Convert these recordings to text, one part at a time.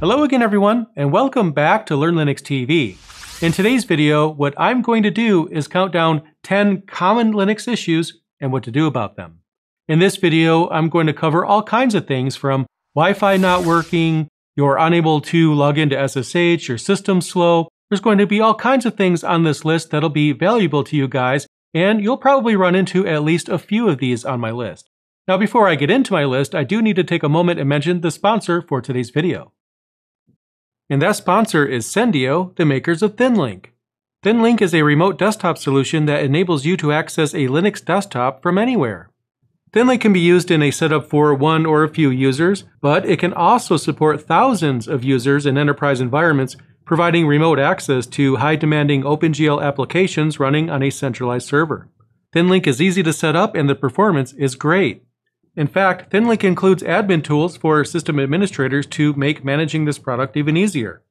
Hello again everyone, and welcome back to Learn Linux TV. In today's video, what I'm going to do is count down 10 common Linux issues and what to do about them. In this video, I'm going to cover all kinds of things from Wi-Fi not working, you're unable to log into SSH, your system's slow. There's going to be all kinds of things on this list that'll be valuable to you guys, and you'll probably run into at least a few of these on my list. Now before I get into my list, I do need to take a moment and mention the sponsor for today's video. And that sponsor is Cendio, the makers of ThinLinc. ThinLinc is a remote desktop solution that enables you to access a Linux desktop from anywhere. ThinLinc can be used in a setup for one or a few users, but it can also support thousands of users in enterprise environments, providing remote access to high demanding OpenGL applications running on a centralized server. ThinLinc is easy to set up and the performance is great. In fact, ThinLinc includes admin tools for system administrators to make managing this product even easier.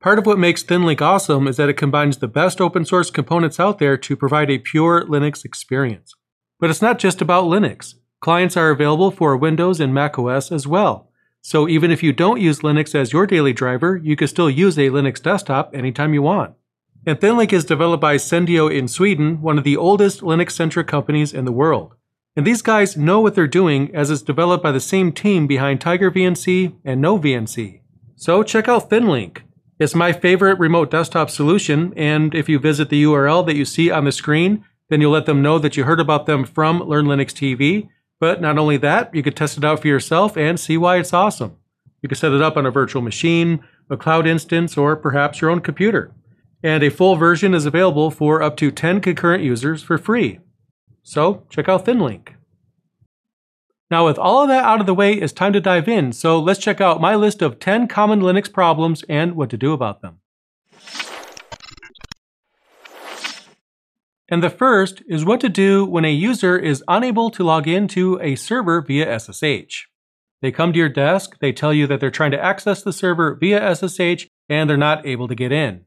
Part of what makes ThinLinc awesome is that it combines the best open source components out there to provide a pure Linux experience. But it's not just about Linux. Clients are available for Windows and macOS as well. So even if you don't use Linux as your daily driver, you can still use a Linux desktop anytime you want. And ThinLinc is developed by Cendio in Sweden, one of the oldest Linux-centric companies in the world. And these guys know what they're doing as it's developed by the same team behind Tiger VNC and NoVNC. So check out ThinLinc. It's my favorite remote desktop solution, and if you visit the URL that you see on the screen, then you'll let them know that you heard about them from Learn Linux TV. But not only that, you can test it out for yourself and see why it's awesome. You can set it up on a virtual machine, a cloud instance, or perhaps your own computer. And a full version is available for up to 10 concurrent users for free. So check out ThinLinc. Now with all of that out of the way, it's time to dive in. So let's check out my list of 10 common Linux problems and what to do about them. And the first is what to do when a user is unable to log into a server via SSH. They come to your desk, they tell you that they're trying to access the server via SSH, and they're not able to get in.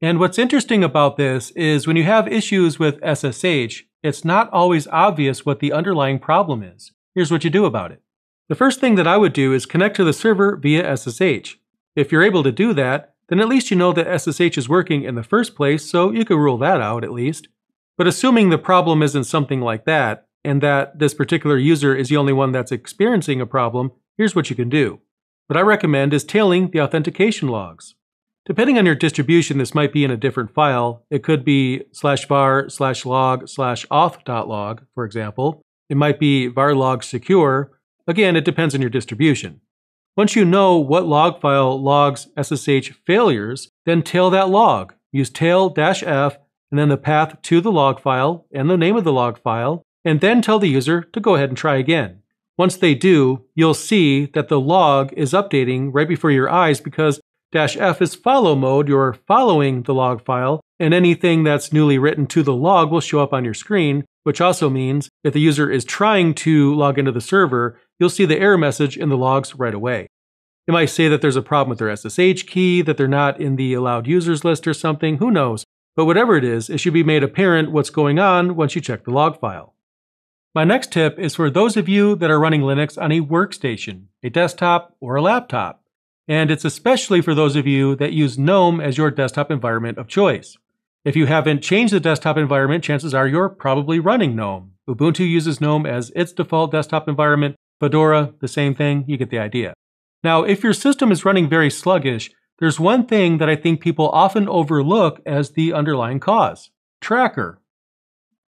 And what's interesting about this is when you have issues with SSH, it's not always obvious what the underlying problem is. Here's what you do about it. The first thing that I would do is connect to the server via SSH. If you're able to do that, then at least you know that SSH is working in the first place, so you can rule that out at least. But assuming the problem isn't something like that, and that this particular user is the only one that's experiencing a problem, here's what you can do. What I recommend is tailing the authentication logs. Depending on your distribution, this might be in a different file. It could be slash var slash log slash auth.log, for example. It might be var log secure. Again, it depends on your distribution. Once you know what log file logs SSH failures, then tail that log. Use tail-f and then the path to the log file and the name of the log file, and then tell the user to go ahead and try again. Once they do, you'll see that the log is updating right before your eyes because Dash F is follow mode, you're following the log file, and anything that's newly written to the log will show up on your screen, which also means if the user is trying to log into the server, you'll see the error message in the logs right away. It might say that there's a problem with their SSH key, that they're not in the allowed users list or something, who knows. But whatever it is, it should be made apparent what's going on once you check the log file. My next tip is for those of you that are running Linux on a workstation, a desktop, or a laptop and it's especially for those of you that use GNOME as your desktop environment of choice. If you haven't changed the desktop environment, chances are you're probably running GNOME. Ubuntu uses GNOME as its default desktop environment, Fedora, the same thing, you get the idea. Now, if your system is running very sluggish, there's one thing that I think people often overlook as the underlying cause tracker.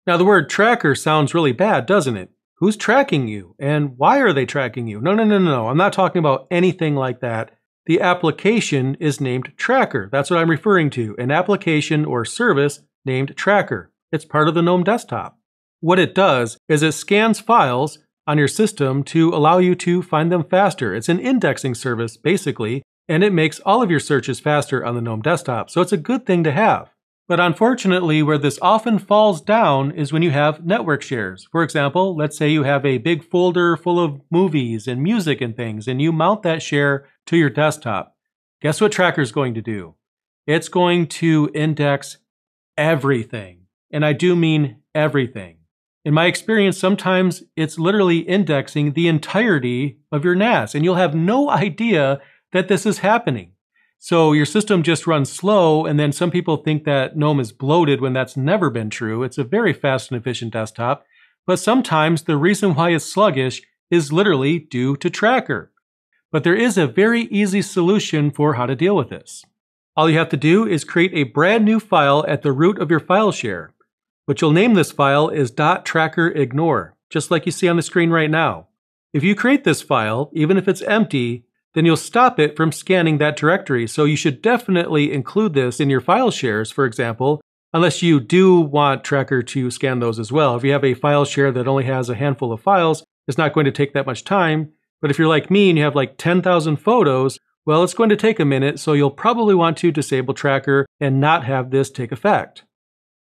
Now, the word tracker sounds really bad, doesn't it? Who's tracking you? And why are they tracking you? No, no, no, no, no. I'm not talking about anything like that. The application is named Tracker. That's what I'm referring to, an application or service named Tracker. It's part of the GNOME desktop. What it does is it scans files on your system to allow you to find them faster. It's an indexing service, basically, and it makes all of your searches faster on the GNOME desktop, so it's a good thing to have. But unfortunately, where this often falls down is when you have network shares. For example, let's say you have a big folder full of movies and music and things, and you mount that share to your desktop. Guess what Tracker is going to do? It's going to index everything. And I do mean everything. In my experience, sometimes it's literally indexing the entirety of your NAS, and you'll have no idea that this is happening. So your system just runs slow, and then some people think that GNOME is bloated when that's never been true. It's a very fast and efficient desktop, but sometimes the reason why it's sluggish is literally due to Tracker. But there is a very easy solution for how to deal with this. All you have to do is create a brand new file at the root of your file share. What you'll name this file is .trackerignore, just like you see on the screen right now. If you create this file, even if it's empty, then you'll stop it from scanning that directory. So you should definitely include this in your file shares, for example, unless you do want Tracker to scan those as well. If you have a file share that only has a handful of files, it's not going to take that much time. But if you're like me and you have like 10,000 photos, well, it's going to take a minute, so you'll probably want to disable Tracker and not have this take effect.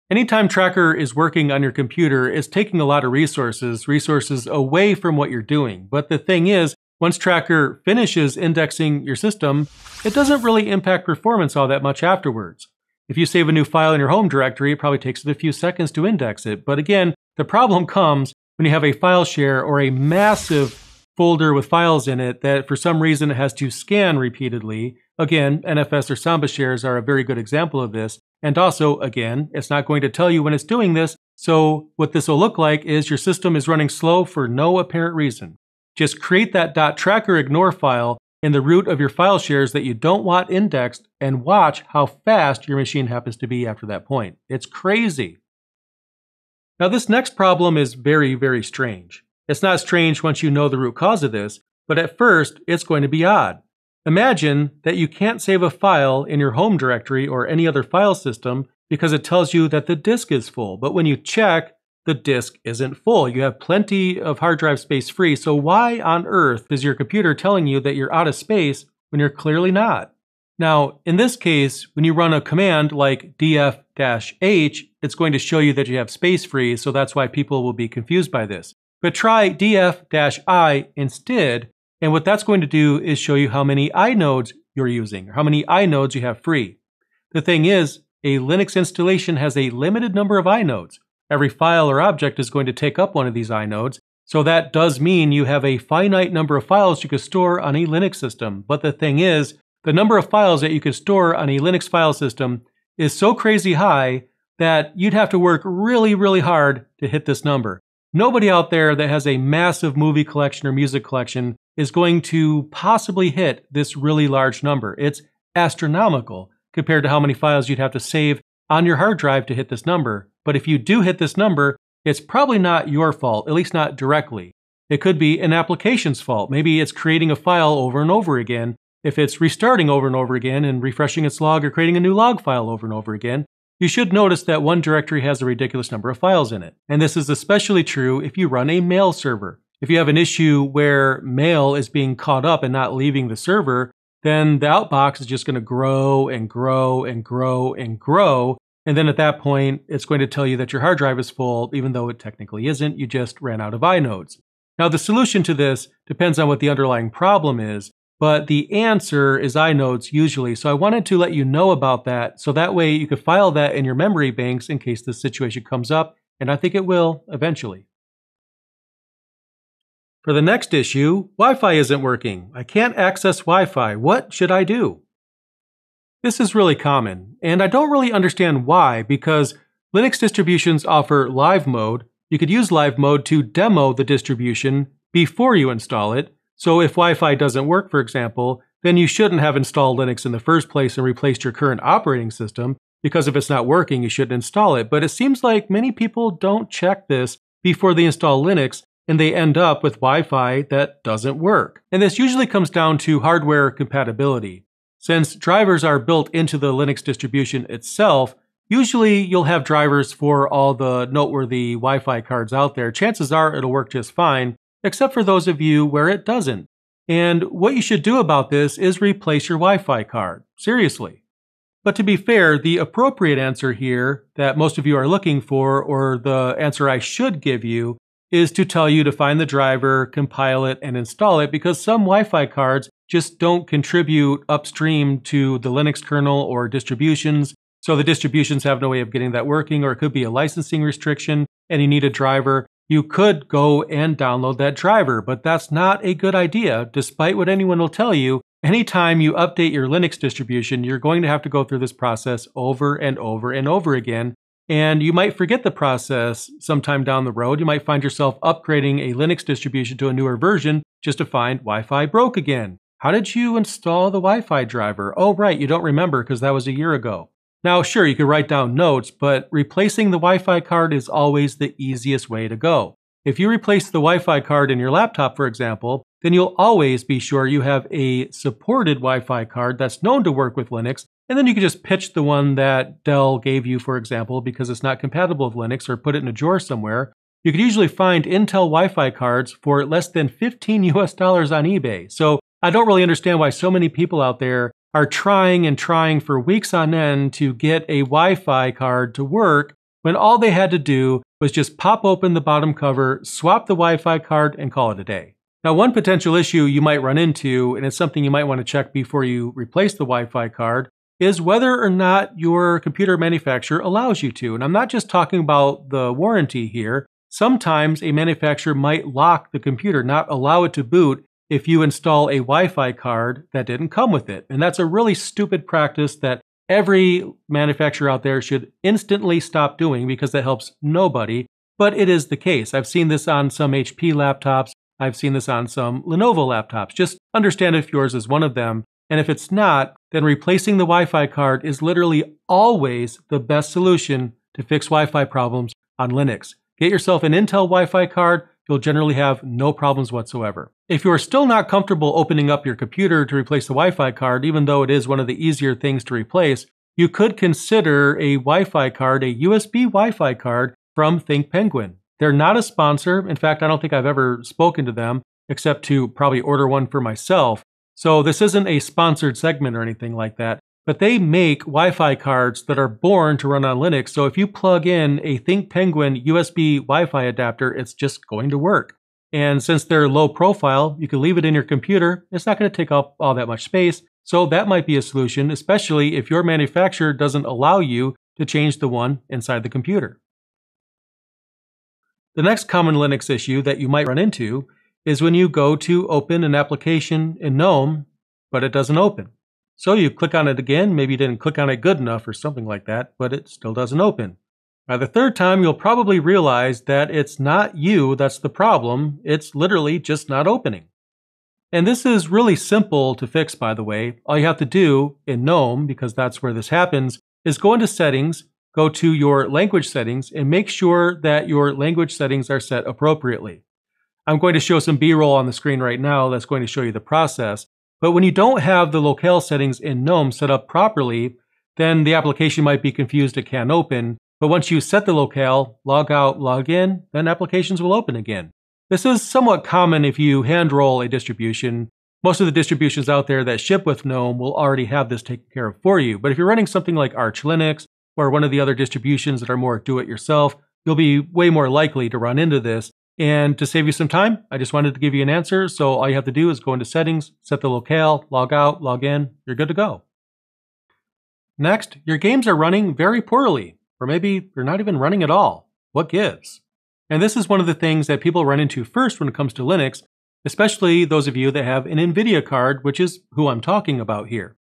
Anytime Tracker is working on your computer, it's taking a lot of resources, resources away from what you're doing. But the thing is, once Tracker finishes indexing your system, it doesn't really impact performance all that much afterwards. If you save a new file in your home directory, it probably takes it a few seconds to index it. But again, the problem comes when you have a file share or a massive folder with files in it that for some reason it has to scan repeatedly. Again, NFS or Samba shares are a very good example of this. And also, again, it's not going to tell you when it's doing this, so what this will look like is your system is running slow for no apparent reason. Just create that .trackerignore file in the root of your file shares that you don't want indexed and watch how fast your machine happens to be after that point. It's crazy. Now this next problem is very, very strange. It's not strange once you know the root cause of this, but at first it's going to be odd. Imagine that you can't save a file in your home directory or any other file system because it tells you that the disk is full. But when you check, the disk isn't full. You have plenty of hard drive space free. So why on earth is your computer telling you that you're out of space when you're clearly not? Now, in this case, when you run a command like df-h, it's going to show you that you have space free, so that's why people will be confused by this. But try df-i instead, and what that's going to do is show you how many inodes you're using, or how many inodes you have free. The thing is, a Linux installation has a limited number of inodes. Every file or object is going to take up one of these inodes, so that does mean you have a finite number of files you can store on a Linux system. But the thing is, the number of files that you can store on a Linux file system is so crazy high that you'd have to work really, really hard to hit this number. Nobody out there that has a massive movie collection or music collection is going to possibly hit this really large number. It's astronomical compared to how many files you'd have to save on your hard drive to hit this number. But if you do hit this number, it's probably not your fault, at least not directly. It could be an application's fault. Maybe it's creating a file over and over again. If it's restarting over and over again and refreshing its log or creating a new log file over and over again, you should notice that one directory has a ridiculous number of files in it. And this is especially true if you run a mail server. If you have an issue where mail is being caught up and not leaving the server, then the outbox is just going to grow and grow and grow and grow. And then at that point, it's going to tell you that your hard drive is full, even though it technically isn't. You just ran out of inodes. Now, the solution to this depends on what the underlying problem is, but the answer is inodes usually. So I wanted to let you know about that so that way you could file that in your memory banks in case this situation comes up, and I think it will eventually. For the next issue, Wi-Fi isn't working. I can't access Wi-Fi. What should I do? This is really common, and I don't really understand why because Linux distributions offer live mode. You could use live mode to demo the distribution before you install it. So if Wi-Fi doesn't work, for example, then you shouldn't have installed Linux in the first place and replaced your current operating system because if it's not working, you shouldn't install it. But it seems like many people don't check this before they install Linux and they end up with Wi-Fi that doesn't work. And this usually comes down to hardware compatibility. Since drivers are built into the Linux distribution itself, usually you'll have drivers for all the noteworthy Wi-Fi cards out there. Chances are it'll work just fine, except for those of you where it doesn't. And what you should do about this is replace your Wi-Fi card. Seriously. But to be fair, the appropriate answer here that most of you are looking for, or the answer I should give you, is to tell you to find the driver, compile it, and install it because some Wi-Fi cards just don't contribute upstream to the Linux kernel or distributions. So the distributions have no way of getting that working, or it could be a licensing restriction and you need a driver. You could go and download that driver, but that's not a good idea, despite what anyone will tell you. Anytime you update your Linux distribution, you're going to have to go through this process over and over and over again. And you might forget the process sometime down the road. You might find yourself upgrading a Linux distribution to a newer version just to find Wi Fi broke again. How did you install the Wi Fi driver? Oh, right, you don't remember because that was a year ago. Now, sure, you could write down notes, but replacing the Wi Fi card is always the easiest way to go. If you replace the Wi Fi card in your laptop, for example, then you'll always be sure you have a supported Wi Fi card that's known to work with Linux, and then you can just pitch the one that Dell gave you, for example, because it's not compatible with Linux, or put it in a drawer somewhere. You could usually find Intel Wi Fi cards for less than 15 US dollars on eBay. So I don't really understand why so many people out there are trying and trying for weeks on end to get a Wi Fi card to work when all they had to do was just pop open the bottom cover, swap the Wi Fi card, and call it a day. Now, one potential issue you might run into, and it's something you might want to check before you replace the Wi Fi card, is whether or not your computer manufacturer allows you to. And I'm not just talking about the warranty here. Sometimes a manufacturer might lock the computer, not allow it to boot if you install a Wi Fi card that didn't come with it. And that's a really stupid practice that every manufacturer out there should instantly stop doing because that helps nobody. But it is the case. I've seen this on some HP laptops. I've seen this on some Lenovo laptops. Just understand if yours is one of them. And if it's not, then replacing the Wi Fi card is literally always the best solution to fix Wi Fi problems on Linux. Get yourself an Intel Wi Fi card, you'll generally have no problems whatsoever. If you are still not comfortable opening up your computer to replace the Wi Fi card, even though it is one of the easier things to replace, you could consider a Wi Fi card, a USB Wi Fi card from ThinkPenguin. They're not a sponsor. In fact, I don't think I've ever spoken to them except to probably order one for myself. So this isn't a sponsored segment or anything like that. But they make Wi Fi cards that are born to run on Linux. So if you plug in a ThinkPenguin USB Wi Fi adapter, it's just going to work. And since they're low profile, you can leave it in your computer. It's not going to take up all that much space. So that might be a solution, especially if your manufacturer doesn't allow you to change the one inside the computer. The next common Linux issue that you might run into is when you go to open an application in GNOME, but it doesn't open. So you click on it again, maybe you didn't click on it good enough or something like that, but it still doesn't open. By the third time, you'll probably realize that it's not you that's the problem, it's literally just not opening. And this is really simple to fix, by the way. All you have to do in GNOME, because that's where this happens, is go into settings, go to your language settings, and make sure that your language settings are set appropriately. I'm going to show some B-roll on the screen right now that's going to show you the process. But when you don't have the locale settings in GNOME set up properly, then the application might be confused it can't open. But once you set the locale, log out, log in, then applications will open again. This is somewhat common if you hand roll a distribution. Most of the distributions out there that ship with GNOME will already have this taken care of for you. But if you're running something like Arch Linux or one of the other distributions that are more do it yourself, you'll be way more likely to run into this. And to save you some time, I just wanted to give you an answer. So all you have to do is go into settings, set the locale, log out, log in, you're good to go. Next, your games are running very poorly, or maybe they're not even running at all. What gives? And this is one of the things that people run into first when it comes to Linux, especially those of you that have an NVIDIA card, which is who I'm talking about here.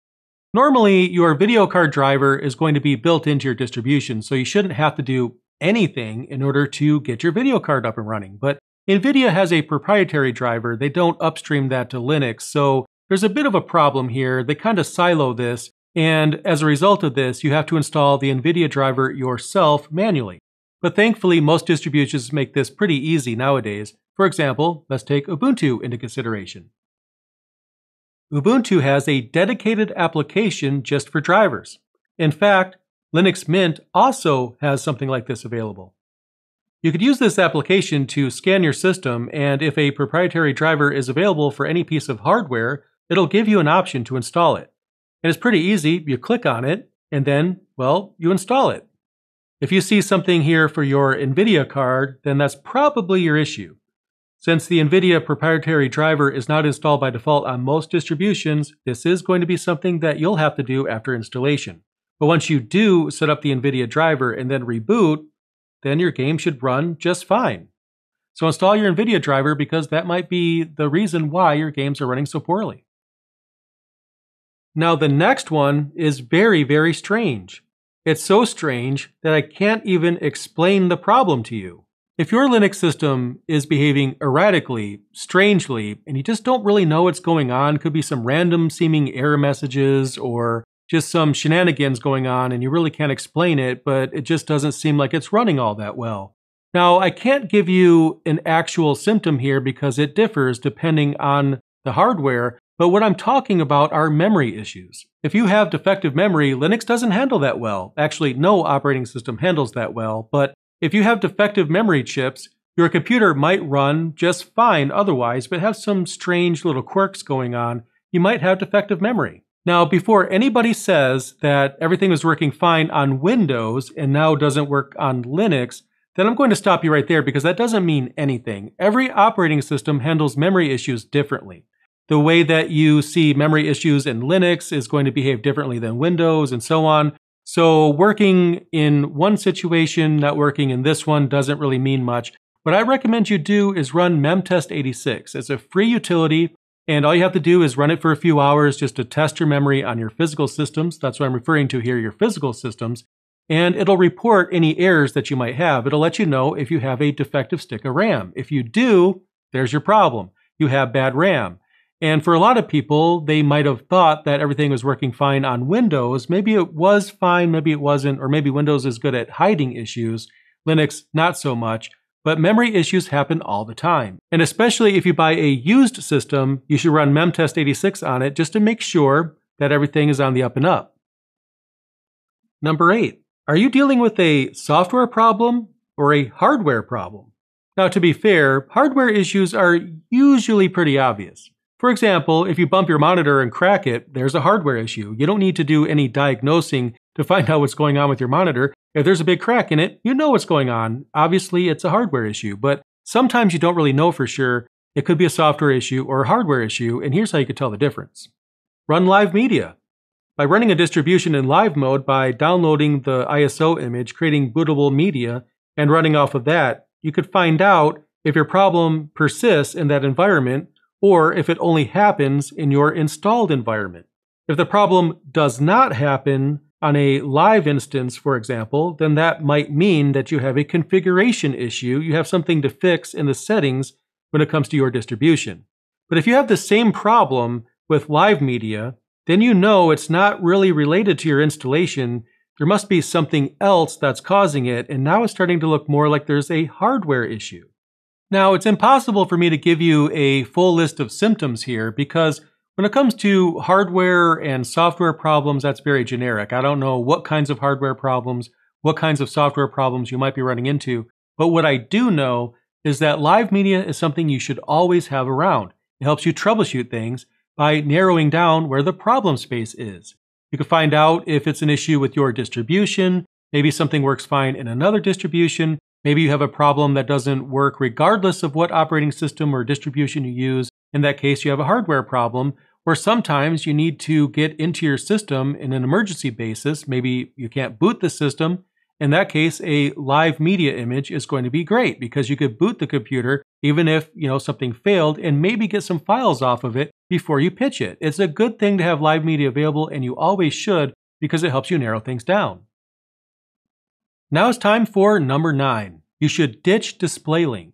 Normally, your video card driver is going to be built into your distribution, so you shouldn't have to do anything in order to get your video card up and running. But NVIDIA has a proprietary driver. They don't upstream that to Linux. So there's a bit of a problem here. They kind of silo this. And as a result of this, you have to install the NVIDIA driver yourself manually. But thankfully, most distributions make this pretty easy nowadays. For example, let's take Ubuntu into consideration. Ubuntu has a dedicated application just for drivers. In fact, Linux Mint also has something like this available. You could use this application to scan your system, and if a proprietary driver is available for any piece of hardware, it'll give you an option to install it. And it's pretty easy. You click on it, and then, well, you install it. If you see something here for your NVIDIA card, then that's probably your issue. Since the NVIDIA proprietary driver is not installed by default on most distributions, this is going to be something that you'll have to do after installation. But once you do set up the NVIDIA driver and then reboot, then your game should run just fine. So install your NVIDIA driver because that might be the reason why your games are running so poorly. Now, the next one is very, very strange. It's so strange that I can't even explain the problem to you. If your Linux system is behaving erratically, strangely, and you just don't really know what's going on, could be some random seeming error messages or just some shenanigans going on and you really can't explain it, but it just doesn't seem like it's running all that well. Now, I can't give you an actual symptom here because it differs depending on the hardware, but what I'm talking about are memory issues. If you have defective memory, Linux doesn't handle that well. Actually, no operating system handles that well, but if you have defective memory chips, your computer might run just fine otherwise, but have some strange little quirks going on. You might have defective memory. Now, before anybody says that everything was working fine on Windows and now doesn't work on Linux, then I'm going to stop you right there because that doesn't mean anything. Every operating system handles memory issues differently. The way that you see memory issues in Linux is going to behave differently than Windows and so on. So working in one situation, not working in this one doesn't really mean much. What I recommend you do is run memtest86. It's a free utility and all you have to do is run it for a few hours just to test your memory on your physical systems. That's what I'm referring to here, your physical systems. And it'll report any errors that you might have. It'll let you know if you have a defective stick of RAM. If you do, there's your problem. You have bad RAM. And for a lot of people, they might have thought that everything was working fine on Windows. Maybe it was fine, maybe it wasn't, or maybe Windows is good at hiding issues. Linux, not so much. But memory issues happen all the time. And especially if you buy a used system, you should run memtest86 on it just to make sure that everything is on the up and up. Number eight, are you dealing with a software problem or a hardware problem? Now, to be fair, hardware issues are usually pretty obvious. For example, if you bump your monitor and crack it, there's a hardware issue. You don't need to do any diagnosing to find out what's going on with your monitor. If there's a big crack in it, you know what's going on. Obviously, it's a hardware issue, but sometimes you don't really know for sure. It could be a software issue or a hardware issue, and here's how you could tell the difference. Run live media. By running a distribution in live mode by downloading the ISO image, creating bootable media, and running off of that, you could find out if your problem persists in that environment or if it only happens in your installed environment. If the problem does not happen on a live instance, for example, then that might mean that you have a configuration issue. You have something to fix in the settings when it comes to your distribution. But if you have the same problem with live media, then you know it's not really related to your installation. There must be something else that's causing it, and now it's starting to look more like there's a hardware issue. Now, it's impossible for me to give you a full list of symptoms here because when it comes to hardware and software problems, that's very generic. I don't know what kinds of hardware problems, what kinds of software problems you might be running into. But what I do know is that live media is something you should always have around. It helps you troubleshoot things by narrowing down where the problem space is. You can find out if it's an issue with your distribution, maybe something works fine in another distribution, maybe you have a problem that doesn't work regardless of what operating system or distribution you use, in that case, you have a hardware problem, or sometimes you need to get into your system in an emergency basis. Maybe you can't boot the system. In that case, a live media image is going to be great because you could boot the computer even if, you know, something failed and maybe get some files off of it before you pitch it. It's a good thing to have live media available and you always should because it helps you narrow things down. Now it's time for number nine. You should ditch DisplayLink.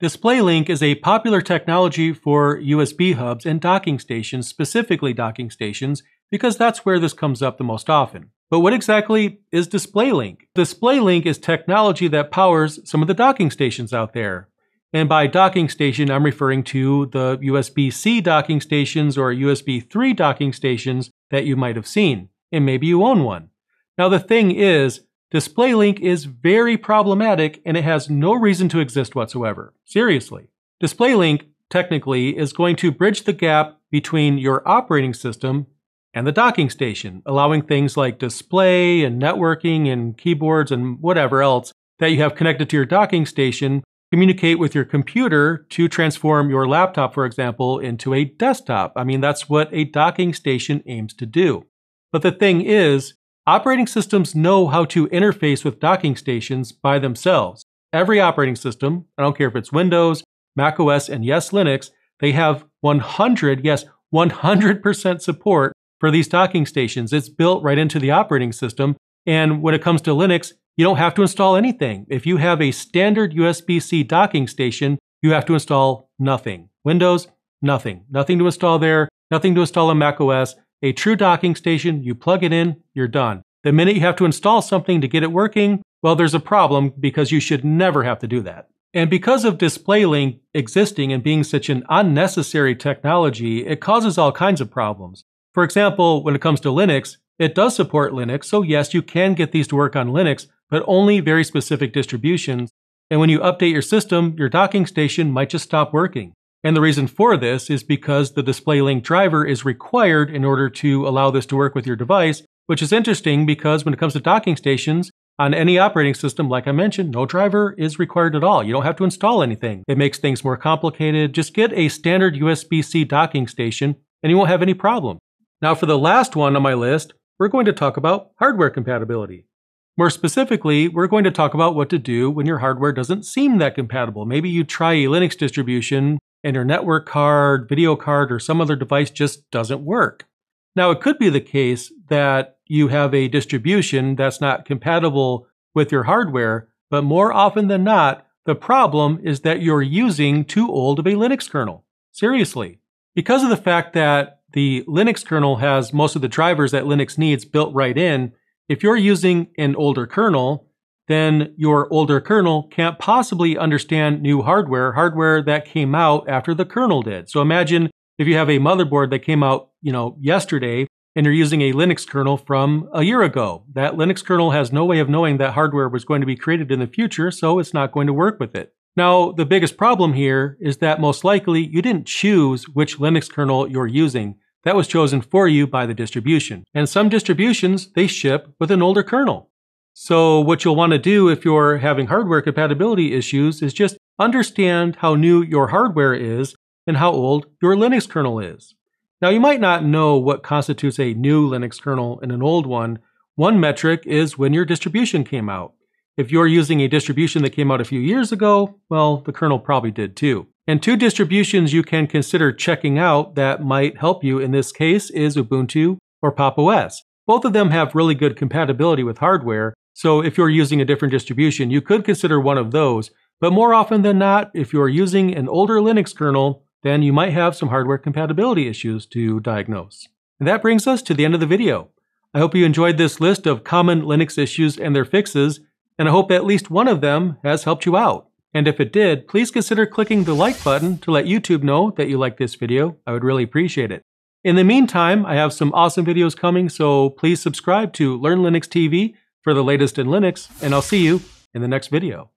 DisplayLink is a popular technology for USB hubs and docking stations, specifically docking stations, because that's where this comes up the most often. But what exactly is DisplayLink? DisplayLink is technology that powers some of the docking stations out there. And by docking station, I'm referring to the USB C docking stations or USB 3 docking stations that you might have seen. And maybe you own one. Now, the thing is, DisplayLink is very problematic and it has no reason to exist whatsoever. Seriously. DisplayLink technically is going to bridge the gap between your operating system and the docking station, allowing things like display and networking and keyboards and whatever else that you have connected to your docking station communicate with your computer to transform your laptop, for example, into a desktop. I mean, that's what a docking station aims to do. But the thing is, operating systems know how to interface with docking stations by themselves. Every operating system, I don't care if it's Windows, Mac OS, and yes, Linux, they have 100, yes, 100% support for these docking stations. It's built right into the operating system. And when it comes to Linux, you don't have to install anything. If you have a standard USB C docking station, you have to install nothing. Windows, nothing. Nothing to install there, nothing to install on Mac OS. A true docking station, you plug it in, you're done. The minute you have to install something to get it working, well, there's a problem because you should never have to do that. And because of DisplayLink existing and being such an unnecessary technology, it causes all kinds of problems. For example, when it comes to Linux, it does support Linux, so yes, you can get these to work on Linux, but only very specific distributions. And when you update your system, your docking station might just stop working. And the reason for this is because the DisplayLink driver is required in order to allow this to work with your device, which is interesting because when it comes to docking stations, on any operating system, like I mentioned, no driver is required at all. You don't have to install anything. It makes things more complicated. Just get a standard USB-C docking station and you won't have any problem. Now for the last one on my list, we're going to talk about hardware compatibility. More specifically, we're going to talk about what to do when your hardware doesn't seem that compatible. Maybe you try a Linux distribution and your network card, video card, or some other device just doesn't work. Now, it could be the case that you have a distribution that's not compatible with your hardware, but more often than not, the problem is that you're using too old of a Linux kernel. Seriously. Because of the fact that the Linux kernel has most of the drivers that Linux needs built right in, if you're using an older kernel, then your older kernel can't possibly understand new hardware, hardware that came out after the kernel did. So imagine if you have a motherboard that came out, you know, yesterday and you're using a Linux kernel from a year ago. That Linux kernel has no way of knowing that hardware was going to be created in the future, so it's not going to work with it. Now, the biggest problem here is that most likely you didn't choose which Linux kernel you're using. That was chosen for you by the distribution. And some distributions, they ship with an older kernel. So what you'll want to do if you're having hardware compatibility issues is just understand how new your hardware is and how old your Linux kernel is. Now, you might not know what constitutes a new Linux kernel and an old one. One metric is when your distribution came out. If you're using a distribution that came out a few years ago, well, the kernel probably did too. And two distributions you can consider checking out that might help you in this case is Ubuntu or Pop! OS. Both of them have really good compatibility with hardware, so if you're using a different distribution, you could consider one of those. But more often than not, if you're using an older Linux kernel, then you might have some hardware compatibility issues to diagnose. And that brings us to the end of the video. I hope you enjoyed this list of common Linux issues and their fixes, and I hope at least one of them has helped you out. And if it did, please consider clicking the like button to let YouTube know that you like this video. I would really appreciate it. In the meantime, I have some awesome videos coming, so please subscribe to Learn Linux TV for the latest in Linux, and I'll see you in the next video.